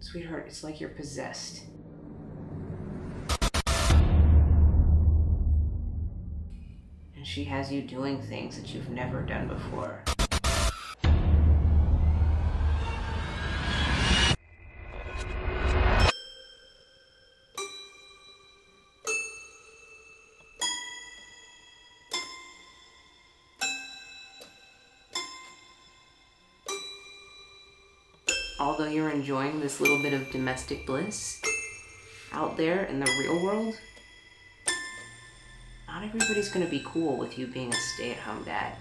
Sweetheart, it's like you're possessed. And she has you doing things that you've never done before. Although you're enjoying this little bit of domestic bliss out there in the real world, not everybody's going to be cool with you being a stay at home dad.